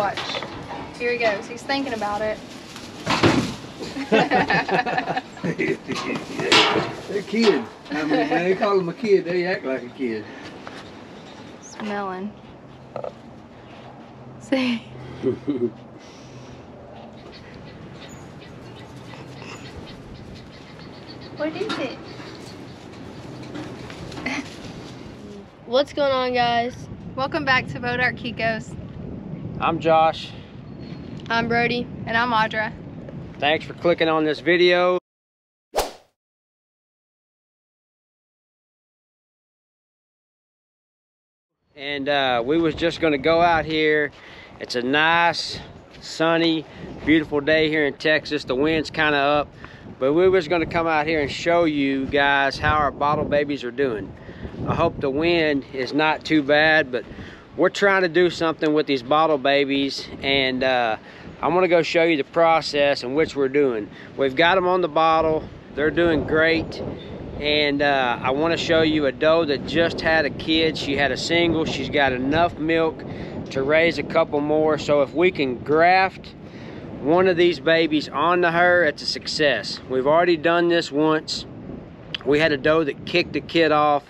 Watch. Here he goes. He's thinking about it. They're kids. I mean, when they call them a kid, they act like a kid. Smelling. See? What is it? What's going on, guys? Welcome back to Bois D'Arc Kikos. I'm Josh. I'm Brody. And I'm Audra. Thanks for clicking on this video. And uh, we was just gonna go out here. It's a nice, sunny, beautiful day here in Texas. The wind's kind of up, but we was gonna come out here and show you guys how our bottle babies are doing. I hope the wind is not too bad, but we're trying to do something with these bottle babies and uh, I'm gonna go show you the process and which we're doing. We've got them on the bottle. They're doing great. And uh, I wanna show you a doe that just had a kid. She had a single. She's got enough milk to raise a couple more. So if we can graft one of these babies onto her, it's a success. We've already done this once. We had a doe that kicked a kid off.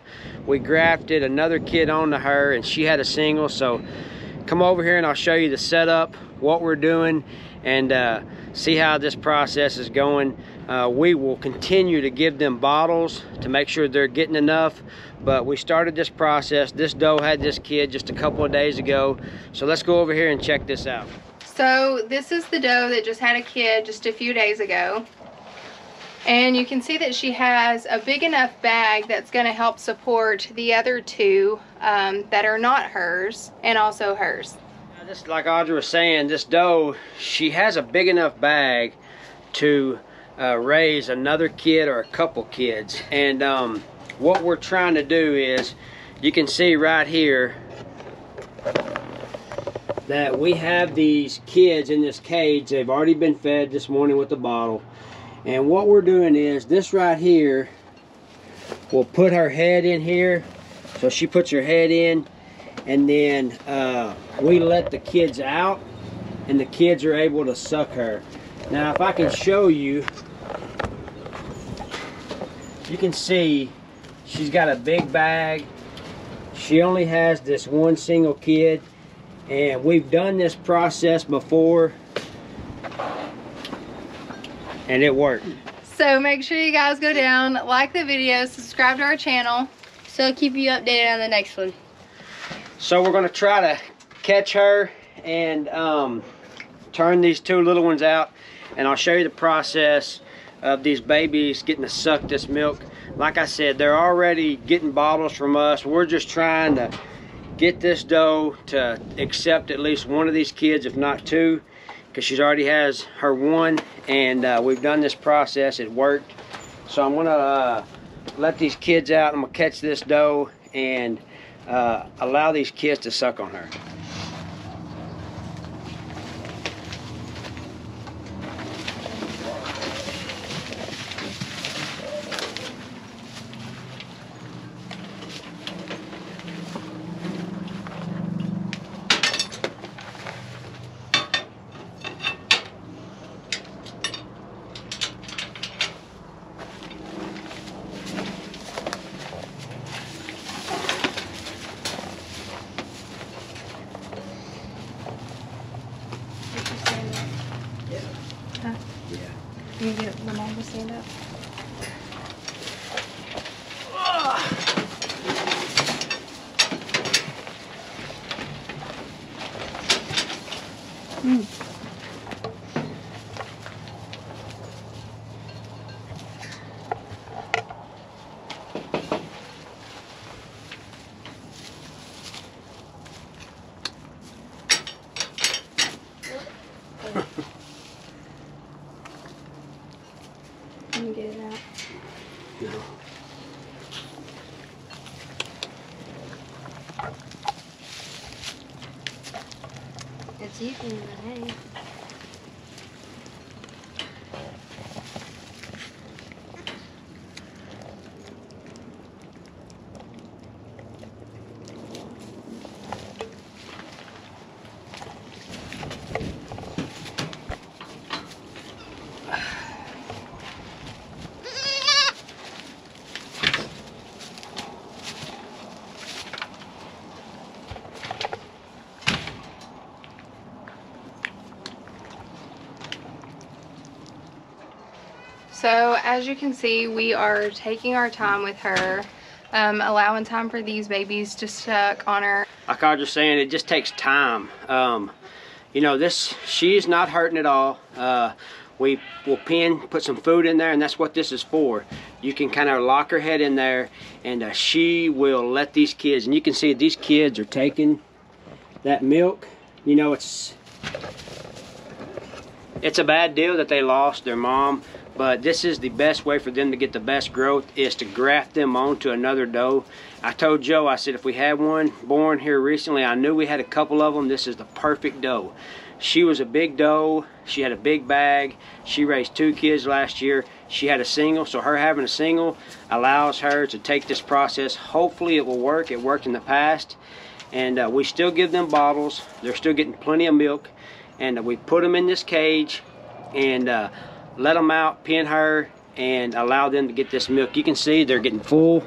We grafted another kid onto her and she had a single. So come over here and I'll show you the setup, what we're doing, and uh, see how this process is going. Uh, we will continue to give them bottles to make sure they're getting enough, but we started this process. This doe had this kid just a couple of days ago. So let's go over here and check this out. So this is the doe that just had a kid just a few days ago. And you can see that she has a big enough bag that's going to help support the other two um, that are not hers and also hers. Now, Just like Audra was saying, this doe, she has a big enough bag to uh, raise another kid or a couple kids. And um, what we're trying to do is, you can see right here that we have these kids in this cage. They've already been fed this morning with the bottle. And what we're doing is, this right here, we'll put her head in here. So she puts her head in, and then uh, we let the kids out, and the kids are able to suck her. Now, if I can show you, you can see she's got a big bag. She only has this one single kid, and we've done this process before, and it worked. So make sure you guys go down, like the video, subscribe to our channel. So keep you updated on the next one. So we're gonna try to catch her and um, turn these two little ones out and I'll show you the process of these babies getting to suck this milk. Like I said, they're already getting bottles from us. We're just trying to get this doe to accept at least one of these kids, if not two, because she already has her one and uh, we've done this process, it worked. So I'm gonna uh, let these kids out. I'm gonna catch this doe and uh, allow these kids to suck on her. Can you get it out? It's eating the So as you can see, we are taking our time with her, um, allowing time for these babies to suck on her. Like I was just saying, it just takes time. Um, you know, this she's not hurting at all. Uh, we will pin, put some food in there, and that's what this is for. You can kind of lock her head in there, and uh, she will let these kids. And you can see these kids are taking that milk. You know, it's it's a bad deal that they lost their mom, but this is the best way for them to get the best growth is to graft them onto another doe. I told Joe, I said if we had one born here recently, I knew we had a couple of them. This is the perfect doe. She was a big doe. She had a big bag. She raised two kids last year. She had a single, so her having a single allows her to take this process. Hopefully it will work. It worked in the past. And uh, we still give them bottles. They're still getting plenty of milk. And uh, we put them in this cage and uh, let them out, pin her, and allow them to get this milk. You can see they're getting full.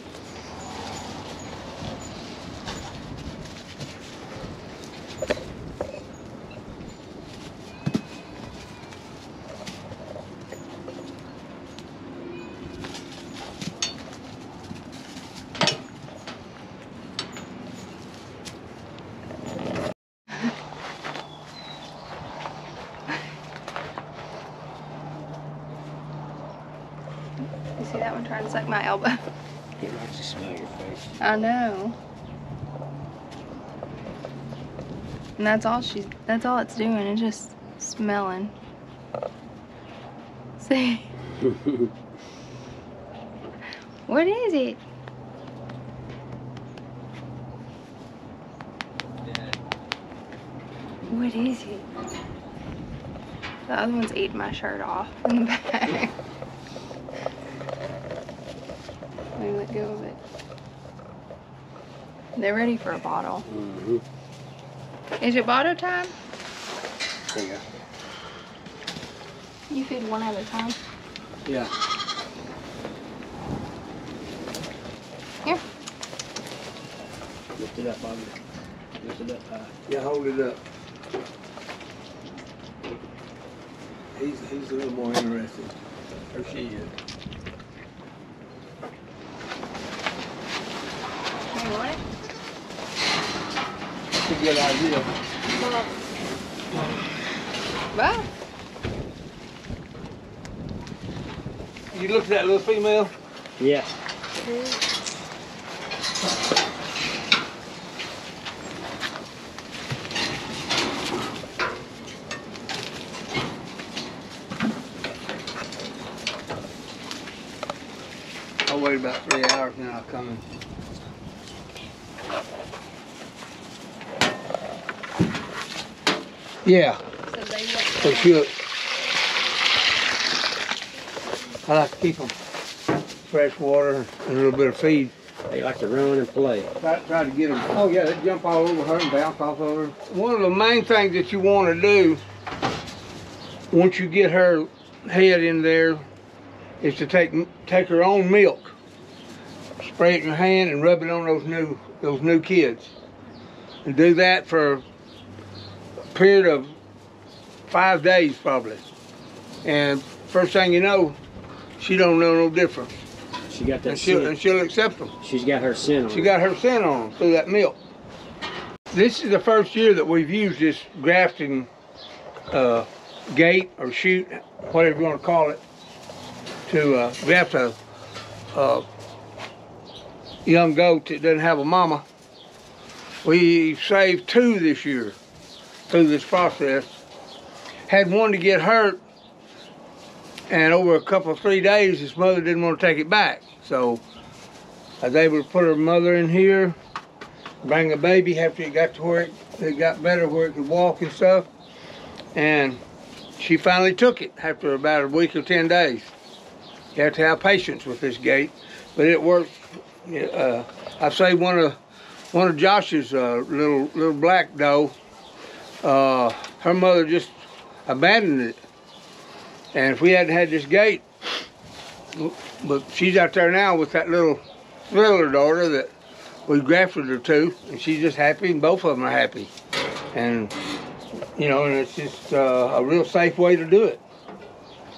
See that one trying to suck my elbow? It likes to smell your face. I know. And that's all she's that's all it's doing, it's just smelling. See? What is it? What is it? The other one's eating my shirt off in the back. Let let go of it. They're ready for a bottle. Mhm. Is it bottle time? There you feed one at a time. Yeah. Here. Lift it up, Bobby. Lift it up high. Yeah, hold it up. He's, he's a little more interested. Or she is. You want it? That's a good idea. Well, You look at that little female? Yeah. I'll wait about three hours and I'll come in. Yeah, So they should. I like to keep them fresh water and a little bit of feed. They like to run and play. Try, try to get them. Oh yeah, they jump all over her and bounce off of her. One of the main things that you want to do once you get her head in there is to take take her own milk, spray it in your hand, and rub it on those new those new kids, and do that for period of five days probably. And first thing you know, she don't know no difference, She got that and she'll and she'll accept them. She's got her scent on She her. got her scent on them through that milk. This is the first year that we've used this grafting uh, gate or chute, whatever you want to call it, to uh, graft a, a young goat that doesn't have a mama. We saved two this year. Through this process. Had one to get hurt, and over a couple, of three days, his mother didn't want to take it back. So I was able to put her mother in here, bring the baby after it got to where it, it got better, where it could walk and stuff. And she finally took it after about a week or 10 days. You have to have patience with this gate, but it worked. Uh, I say one of one of Josh's uh, little little black doe. Uh, her mother just abandoned it, and if we hadn't had this gate, but she's out there now with that little little daughter that we grafted her to, and she's just happy, and both of them are happy, and you know, and it's just uh, a real safe way to do it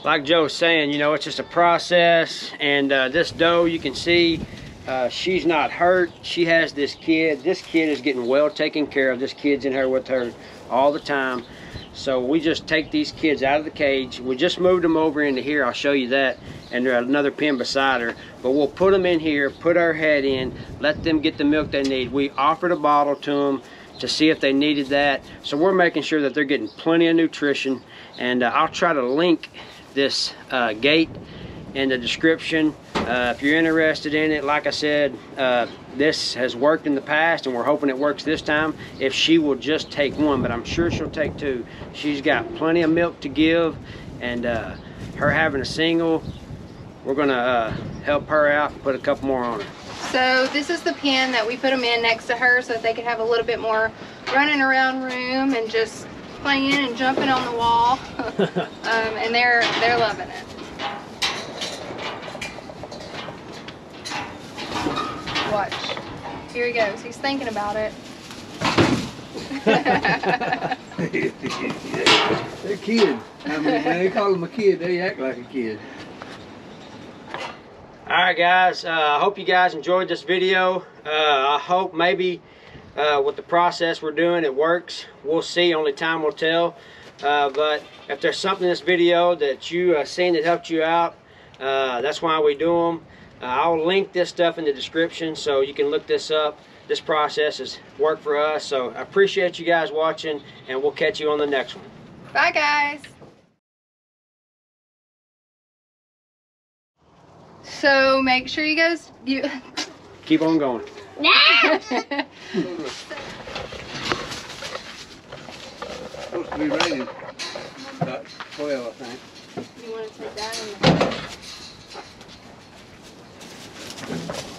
like Joe was saying, you know, it's just a process. And uh, this doe, you can see, uh, she's not hurt. She has this kid. This kid is getting well taken care of. This kid's in her with her all the time. So we just take these kids out of the cage. We just moved them over into here. I'll show you that. And there's another pen beside her. But we'll put them in here, put our head in, let them get the milk they need. We offered a bottle to them to see if they needed that. So we're making sure that they're getting plenty of nutrition. And uh, I'll try to link this uh, gate in the description. Uh, if you're interested in it, like I said, uh, this has worked in the past and we're hoping it works this time. If she will just take one, but I'm sure she'll take two. She's got plenty of milk to give and uh, her having a single, we're gonna uh, help her out and put a couple more on her. So this is the pen that we put them in next to her so that they could have a little bit more running around room and just playing and jumping on the wall. um, and they're they're loving it. Watch. Here he goes. He's thinking about it. They're kids. I mean, when they call them a kid, they act like a kid. All right, guys. Uh, I hope you guys enjoyed this video. Uh, I hope maybe uh, with the process we're doing, it works. We'll see, only time will tell. Uh, but if there's something in this video that you uh, seen that helped you out, uh, that's why we do them. Uh, I'll link this stuff in the description so you can look this up. This process has worked for us. So I appreciate you guys watching and we'll catch you on the next one. Bye, guys. So make sure you guys you Keep on going. Supposed to be raining about 12, I think. You want to take that? Thank you.